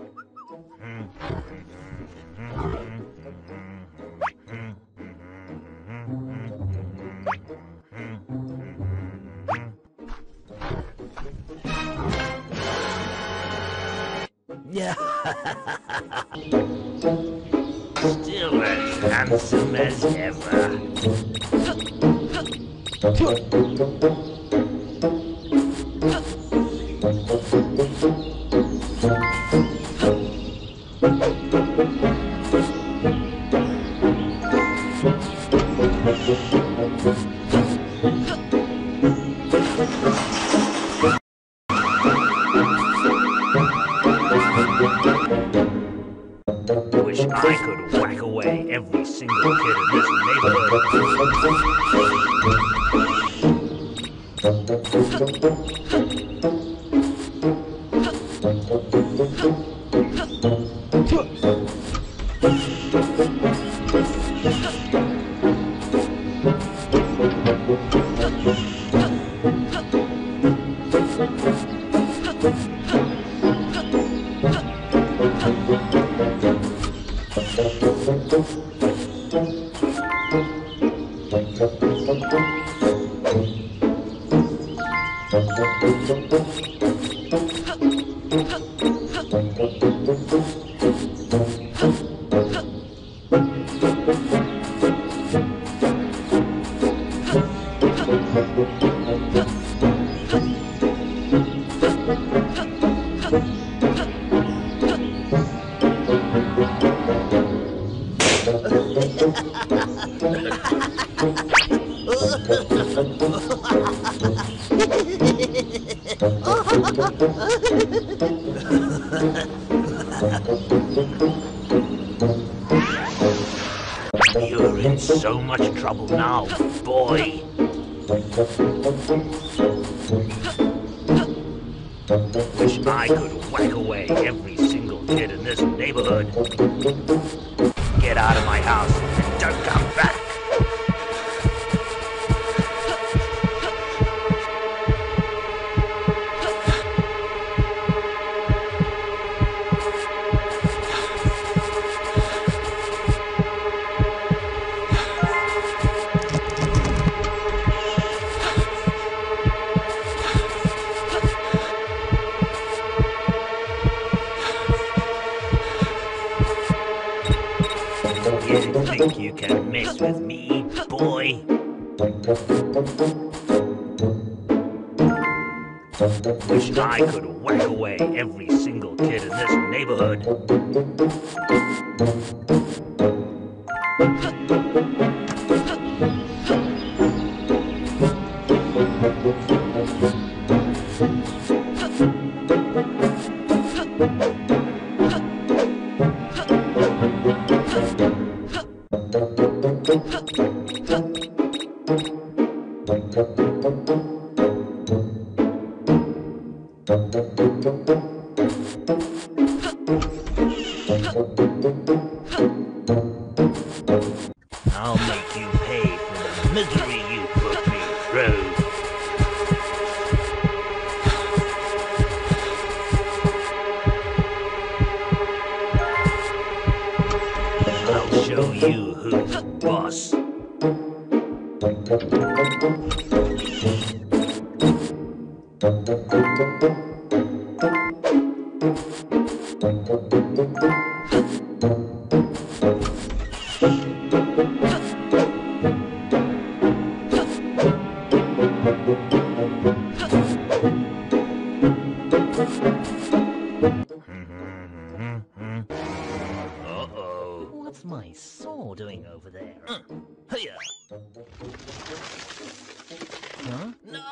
Still as handsome as ever. Wish I could whack away every single kid in this neighborhood. You're in so much trouble now, boy. Wish I could whack away every single kid in this neighborhood. Get out of my house and don't come back. You can mess with me, boy? Wish I could whack away every single kid in this neighborhood. I'll show you who's boss. Uh-oh. What's my saw doing over there? Uh, hiya. Huh? No!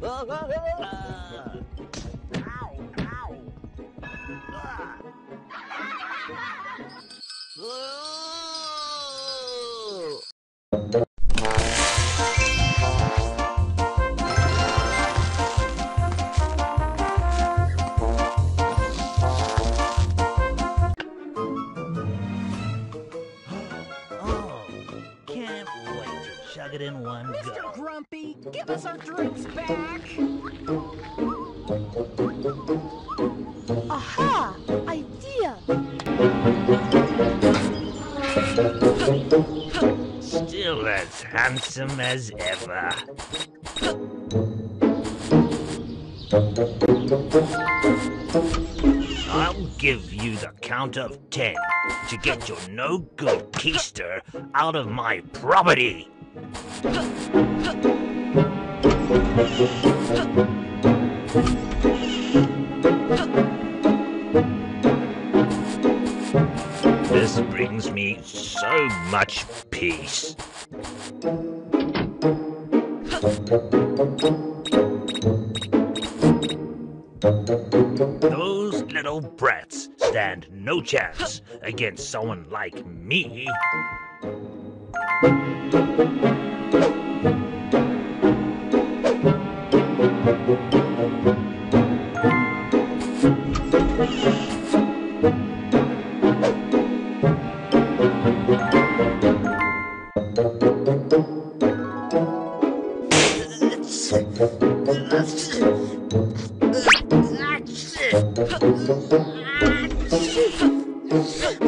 Ah. Oh! Chug it in one Mr. go. Grumpy, give us our drinks back. Aha! Idea! Still as handsome as ever. I'll give you the count of ten to get your no good keister out of my property. This brings me so much peace. Those little brats stand no chance against someone like me. I'll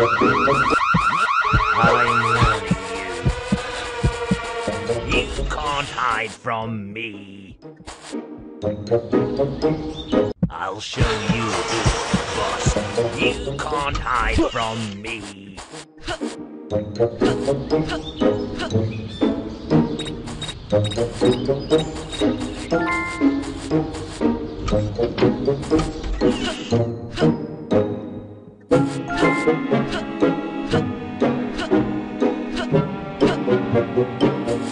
I'm you. You can't hide from me. I'll show you who's boss. You can't hide from me. No.